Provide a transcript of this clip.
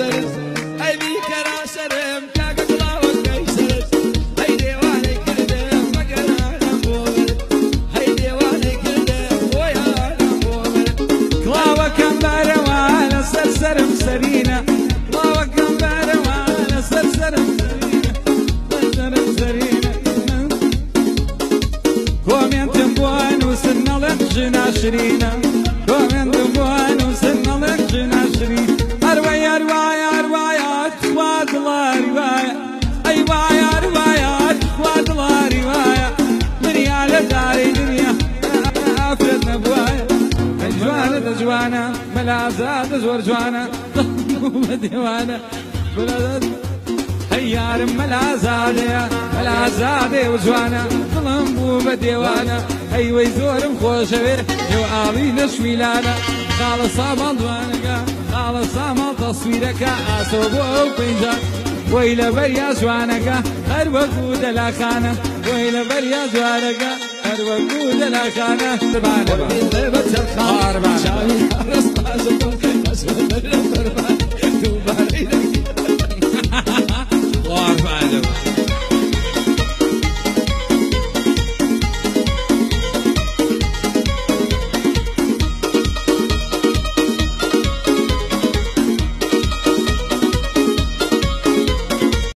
سرس ئەی بیکەرا سرم کاکە گڵاوەکەی سرس ئەی دێوانەی کردم مەگەرانە بۆ من هەی دێوانەی کردم بۆیانە بۆ من کڵاوەکەم بارەوانە سەر سرم سەرینە کڵاوەکەم بارەوانە سەر سرم سەرینە سەرم سەرینە کۆمێنتم بووان و سنەڵێن ژنا شرینە کۆمێنتم ئەی جوانە دە جوانە مەلازادە زۆر جوانە بە دێوانە بەلازاد هەی یارم مەلازادەیە مەلازادێ و جوانە دڵم بوو بە دێوانە ئەی وەی زۆرم خۆشەوێ نێو ئاڵی نەشمیلانە خاڵە سامان دوانەکە خاڵە سامان تەسویرەکە ئاسۆ بۆ ئەو پەیجان وەی لە بەریا جوانەکە هەر وەکو دەلاخانە وەی لە بەریا lo normal.